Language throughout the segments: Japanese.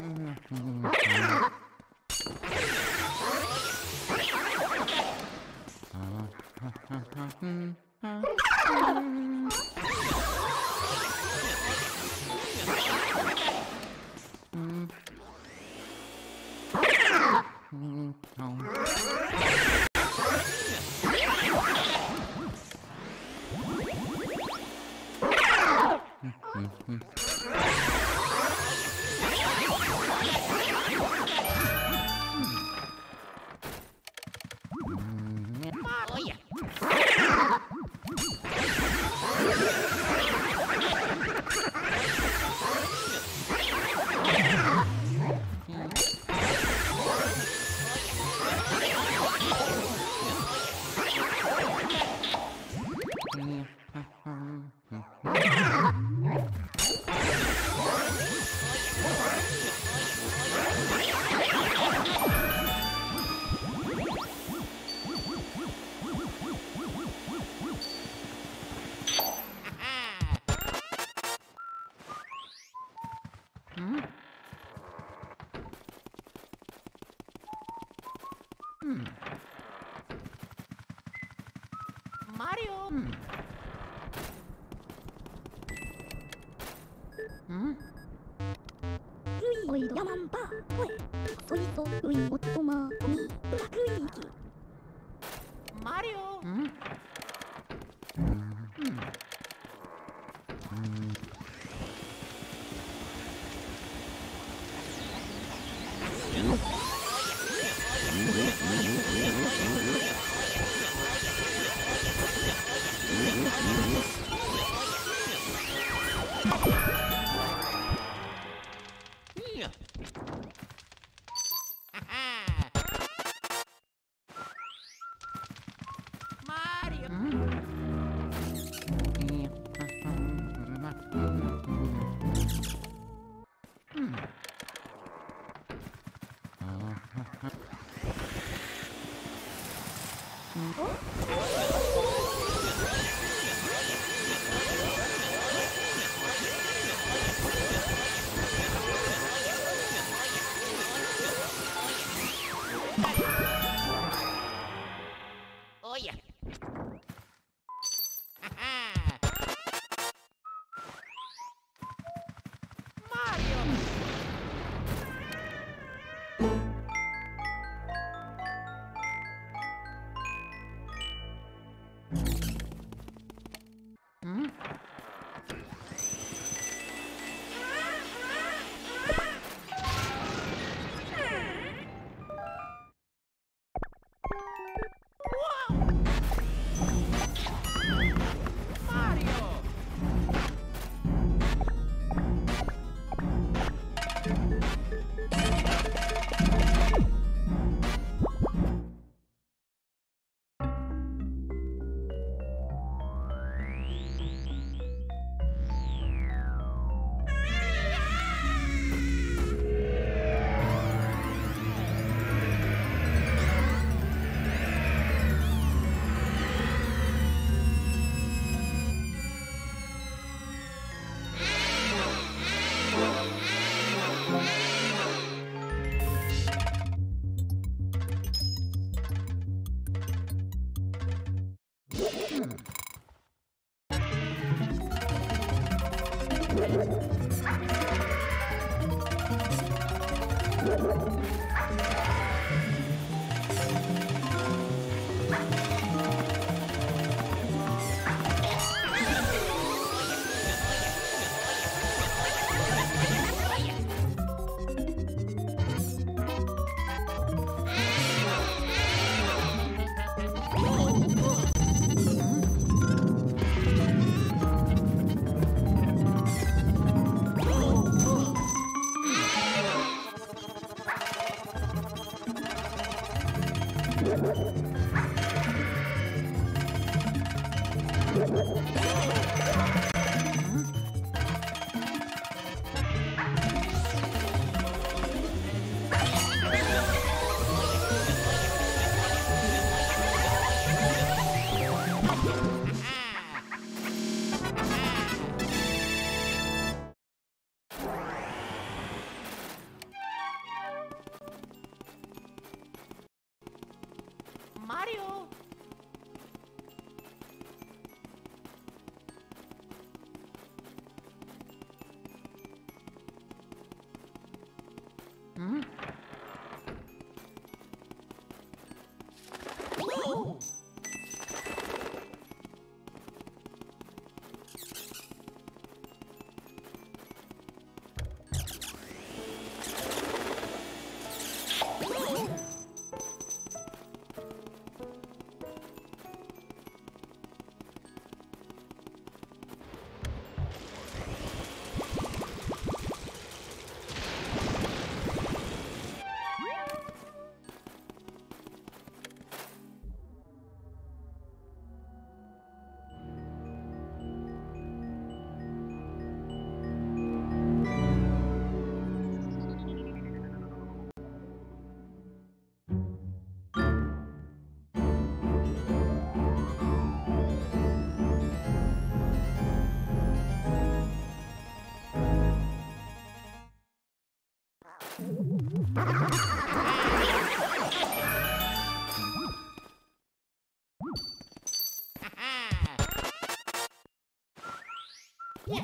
Mm-hmm. mm-hmm. mm-hmm. よろしくお願いします。Yeah.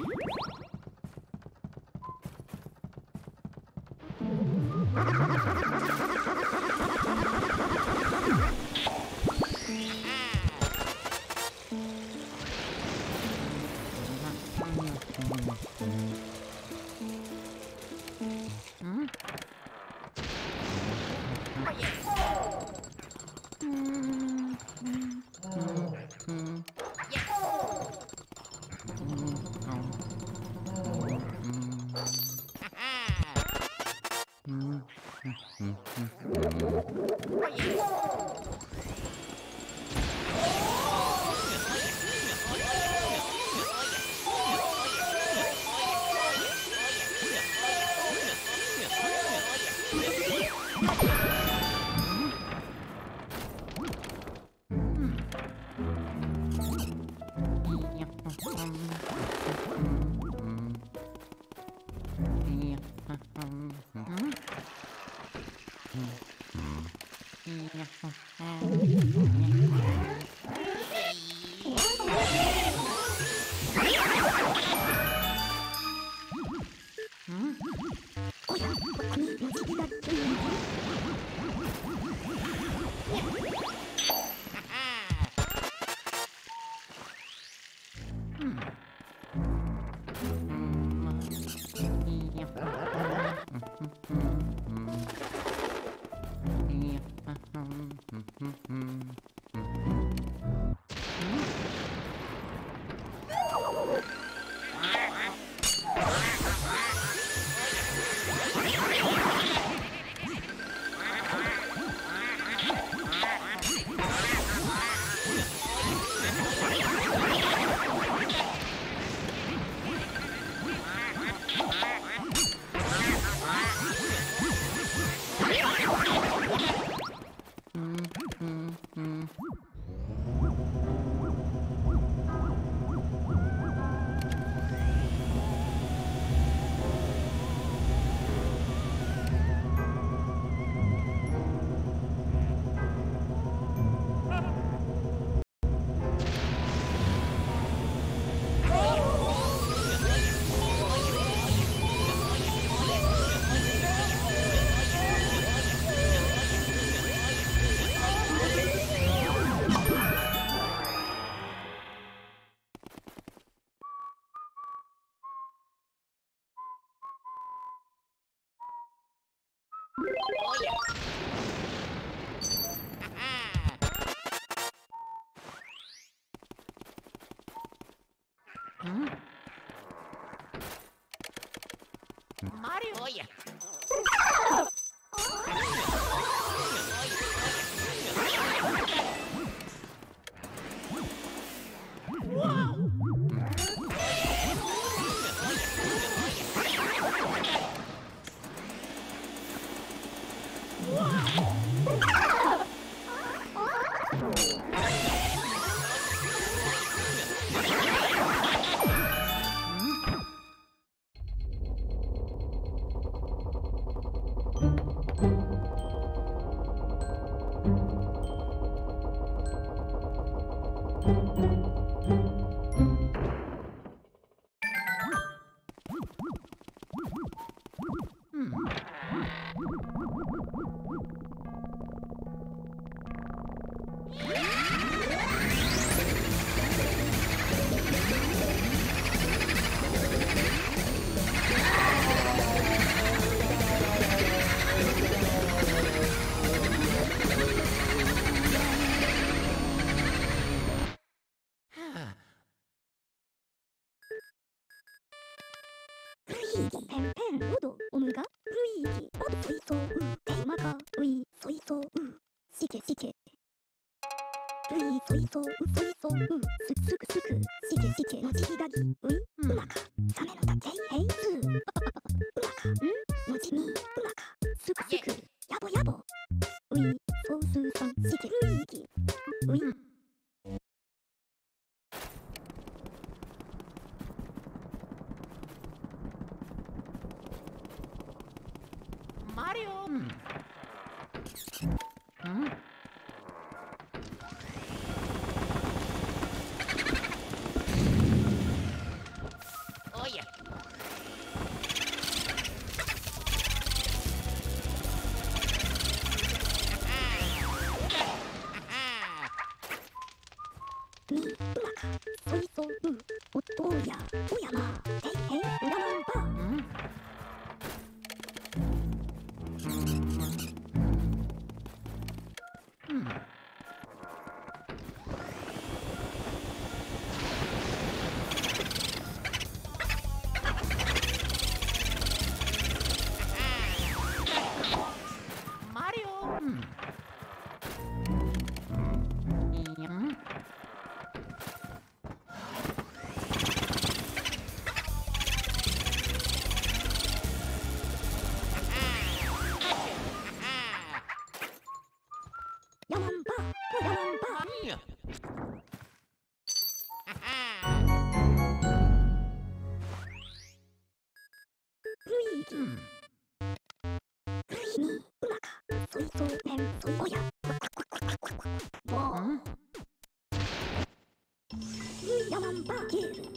Mm-hmm. おヤ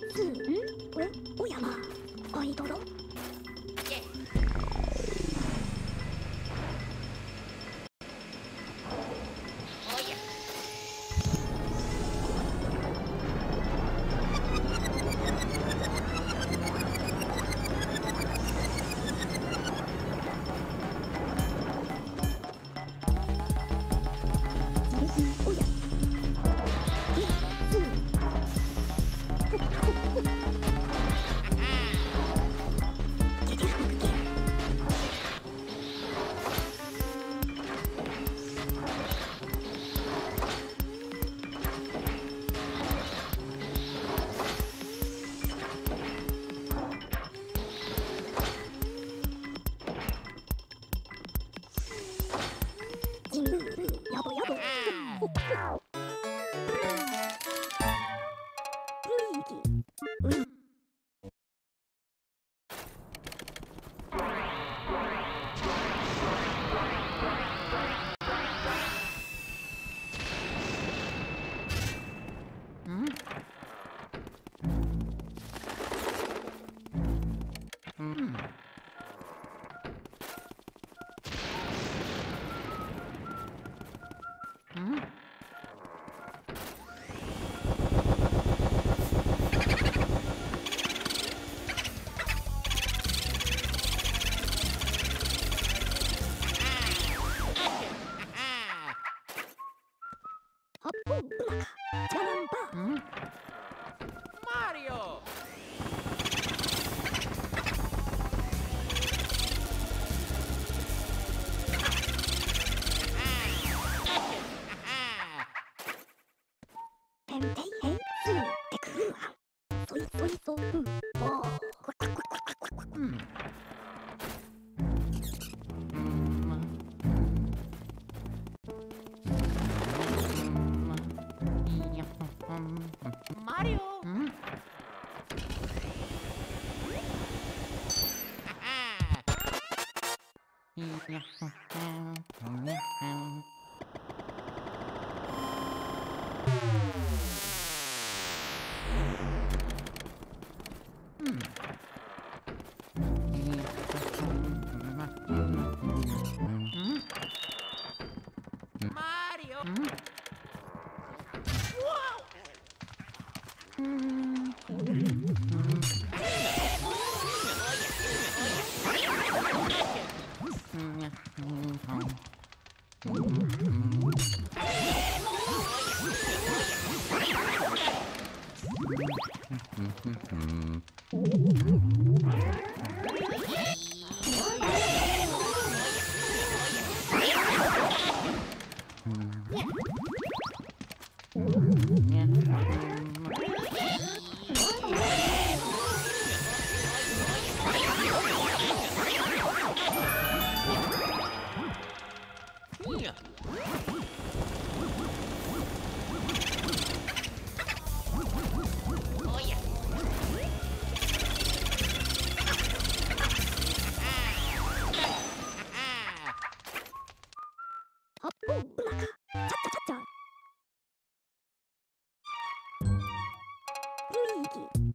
Turiki.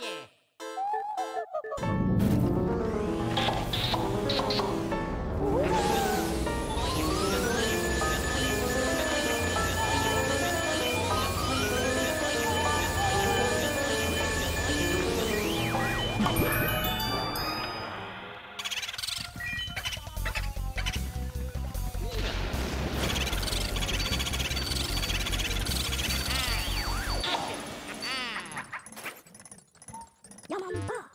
yeah. come on, Yamamba.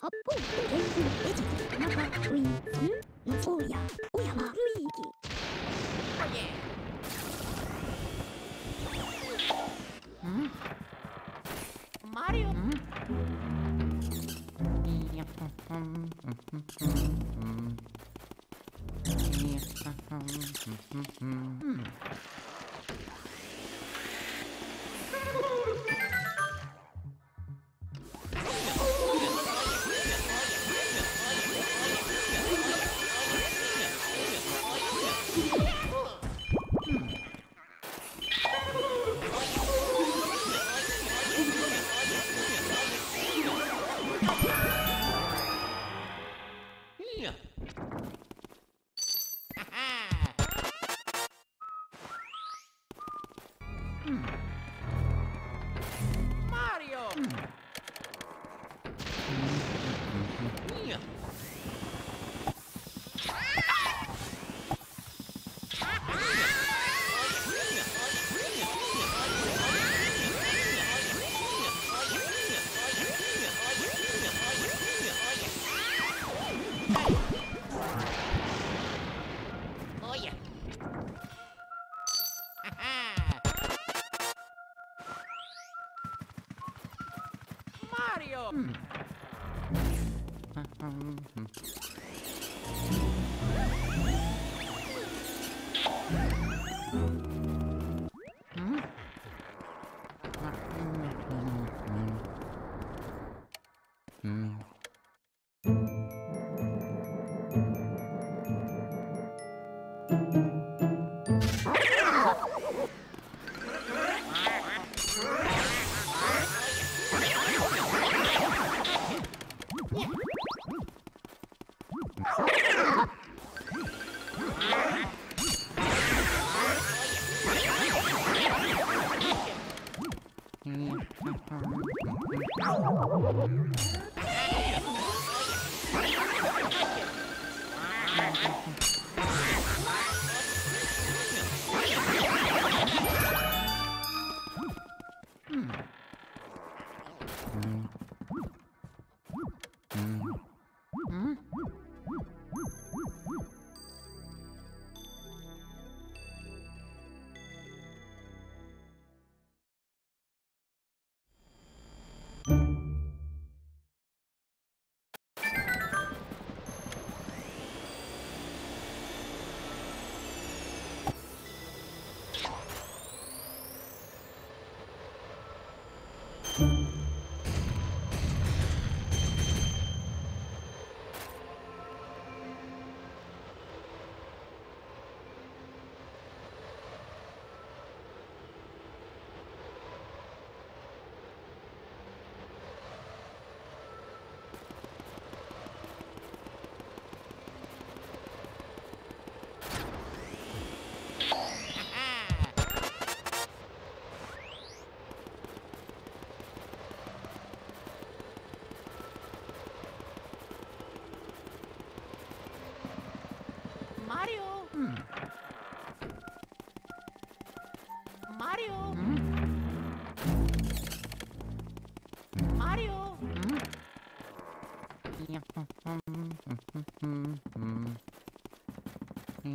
発砲、天気、エジ、中、ウィン、ん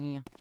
Yeah.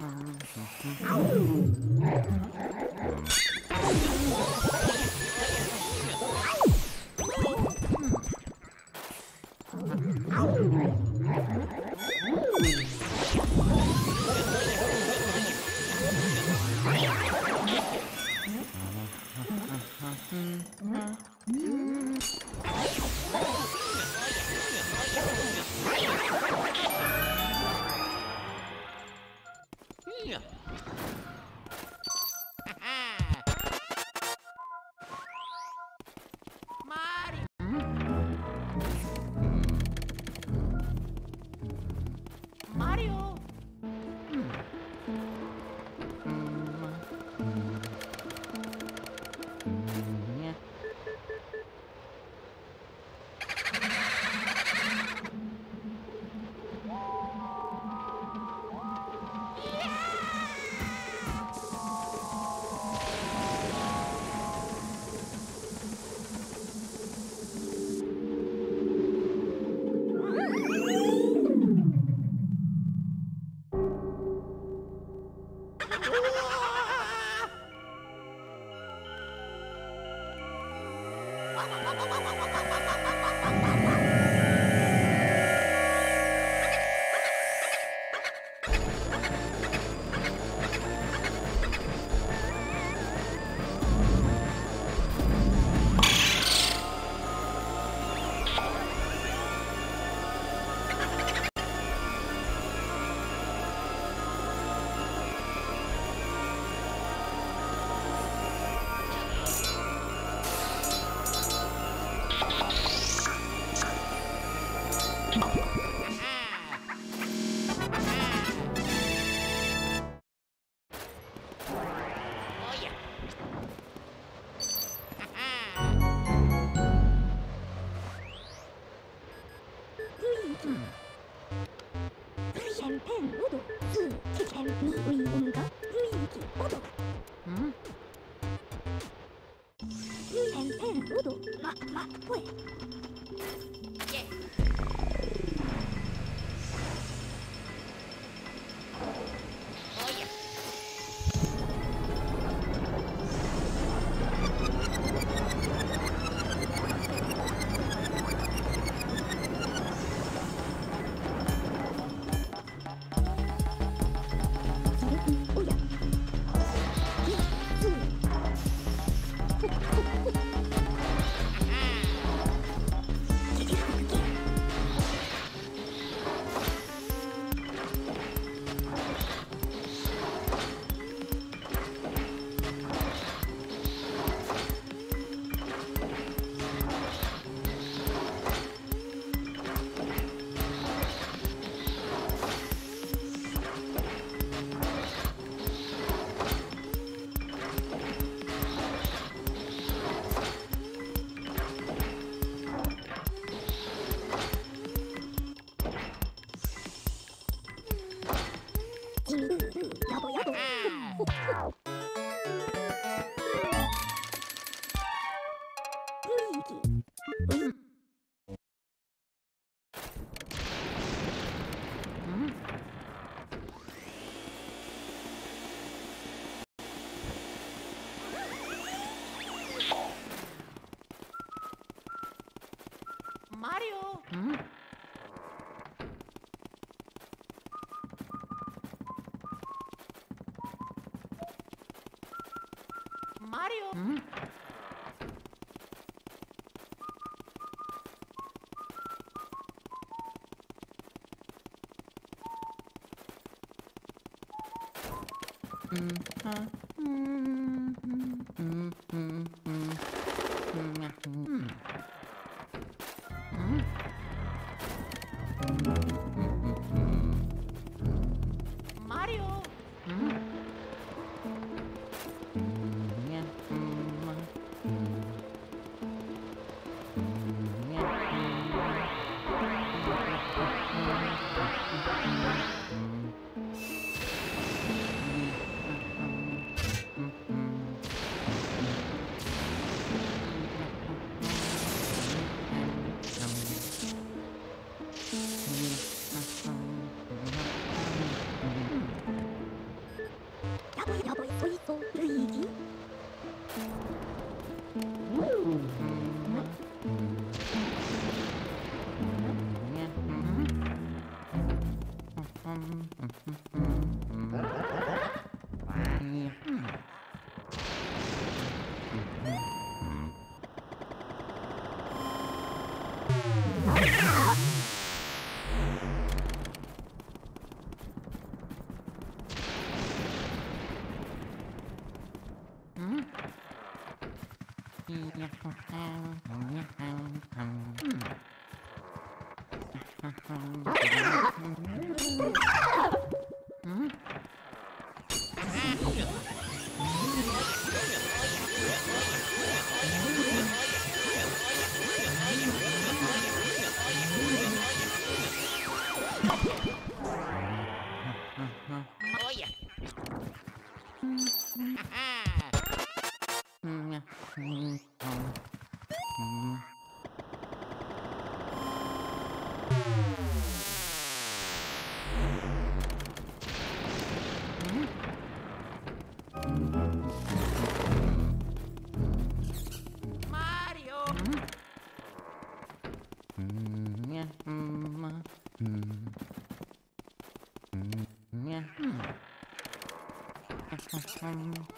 Ow! まるよ。うん。うん、うん。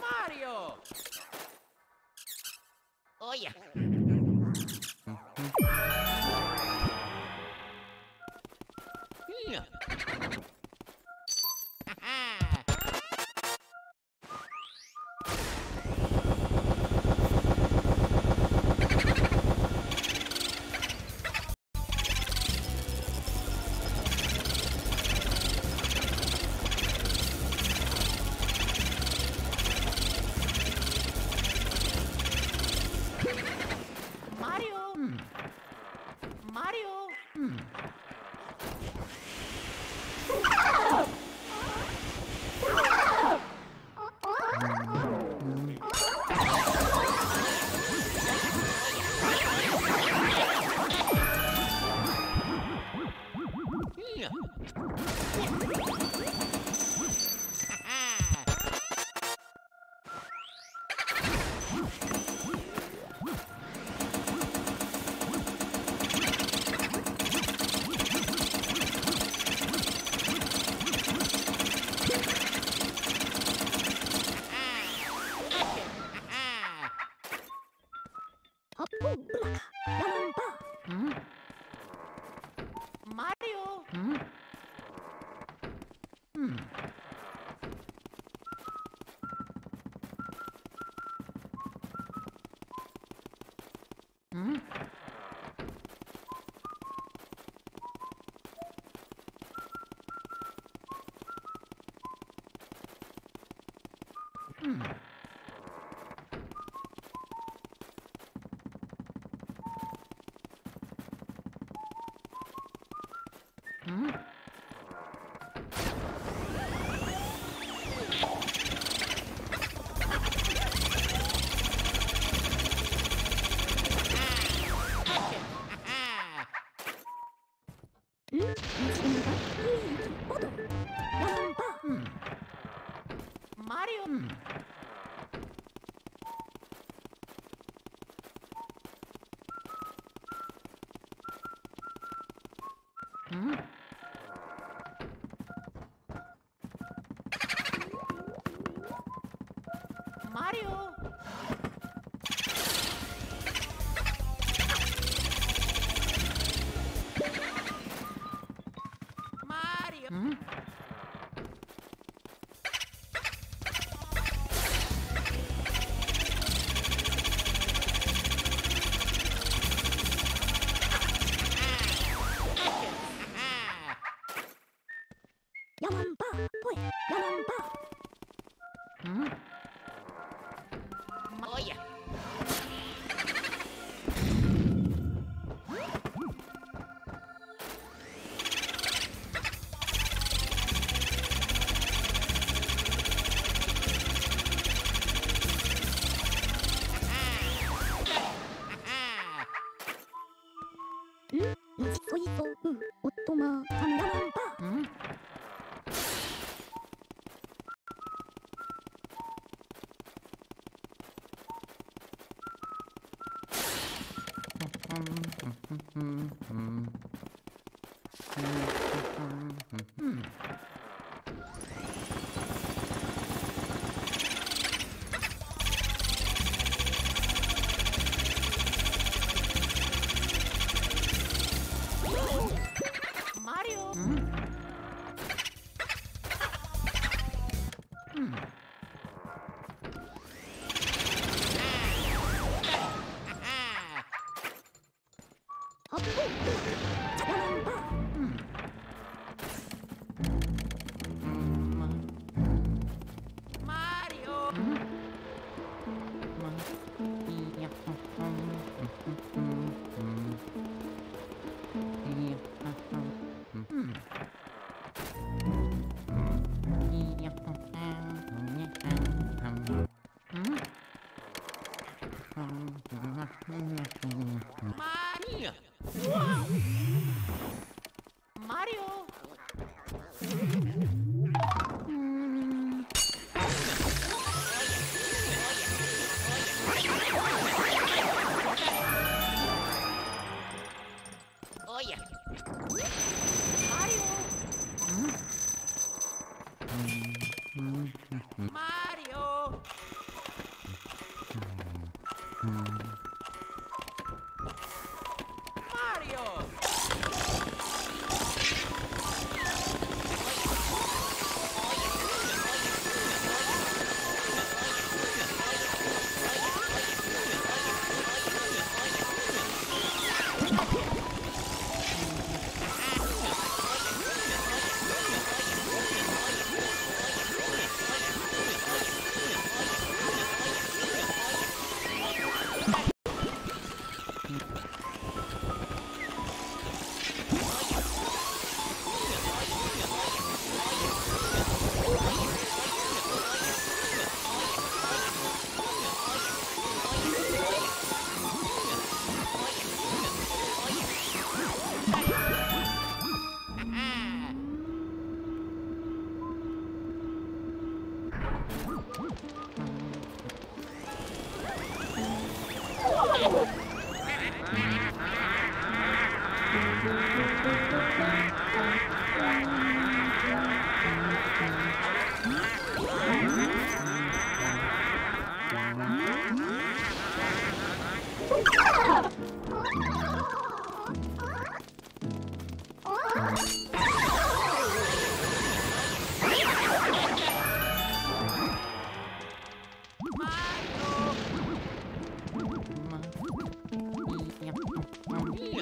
¡Mario! ¡Oye! Mario. Mm -hmm.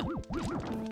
Woo!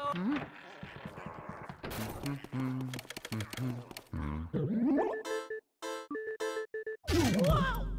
Mm-hmm. Mm-hmm. Mm-hmm. Whoa!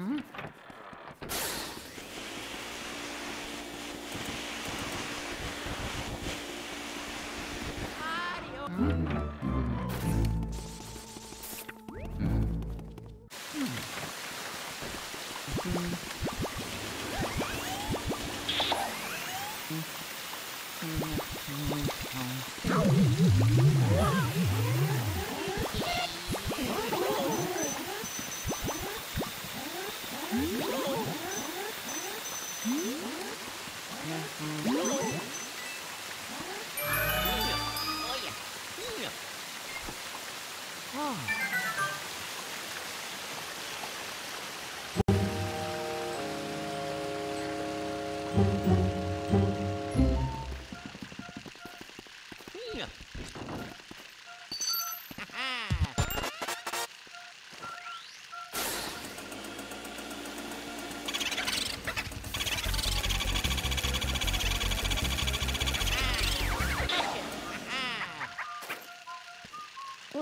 Mm-hmm.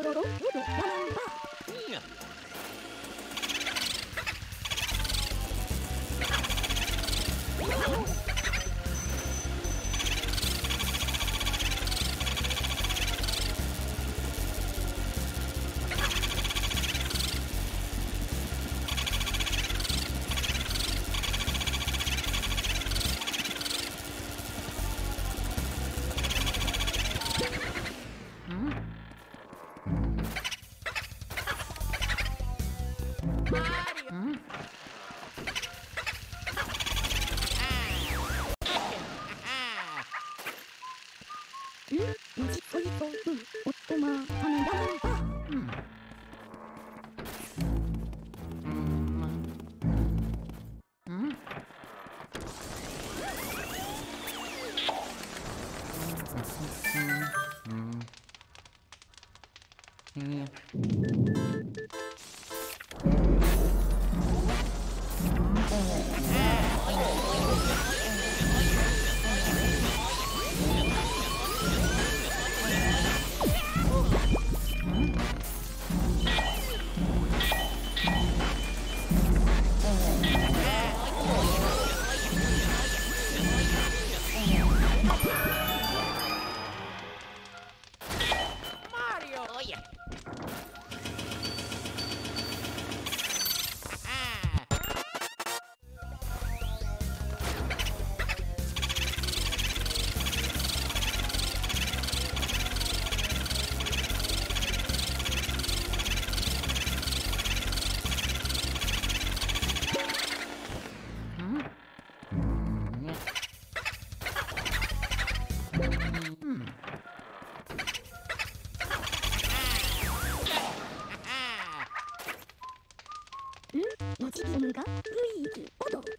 서로 Hmm. Oh, チームがブイー踊る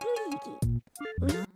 ブイーウィ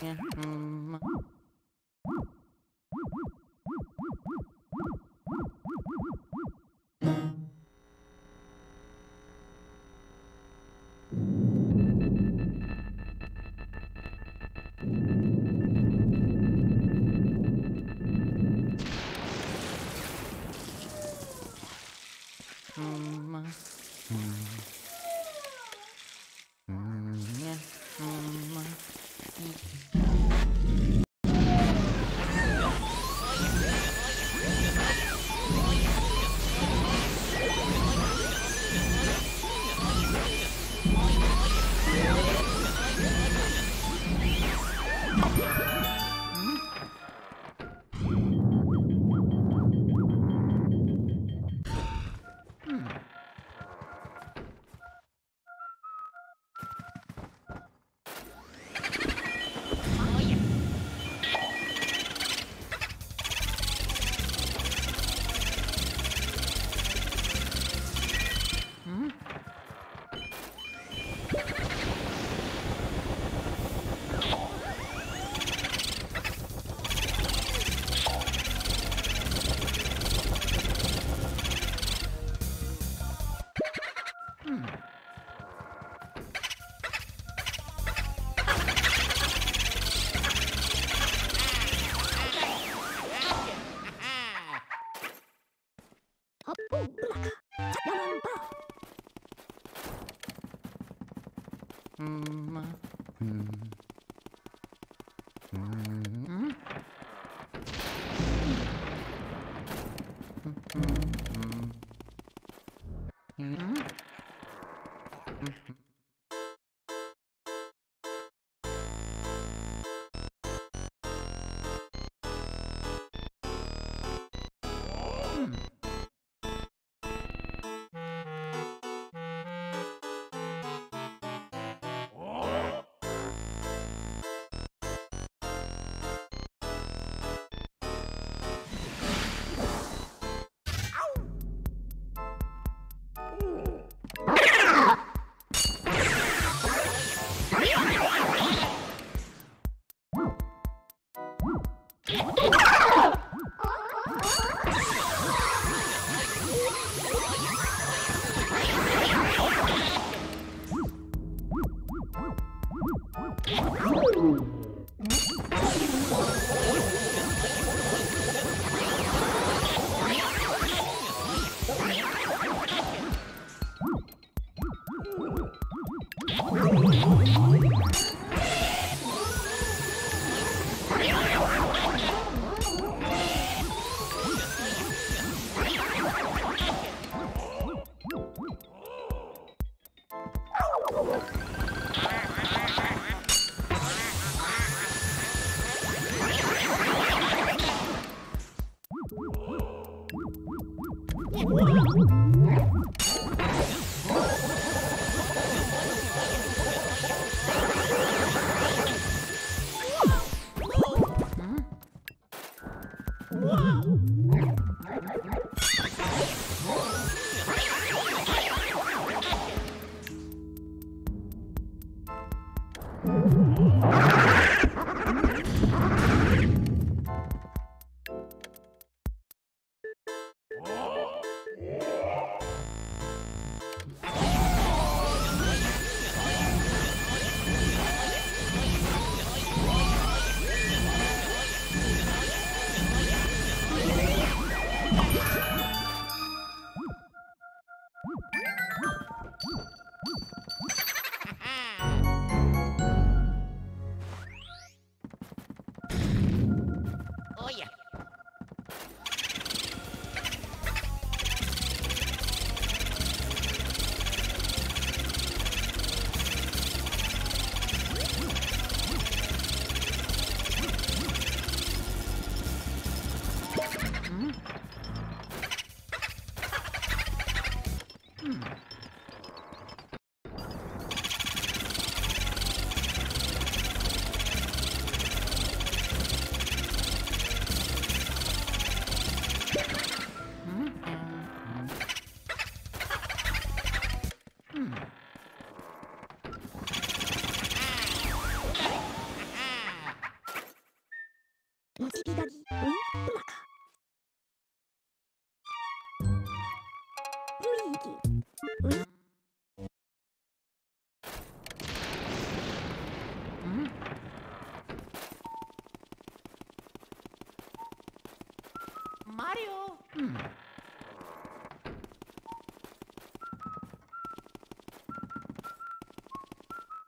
Yeah. Mm.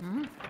嗯。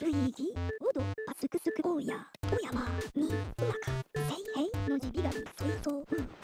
ルイージオドアスクスクオーヤオヤマミツナカセイヘイのジビラミ水槽ウー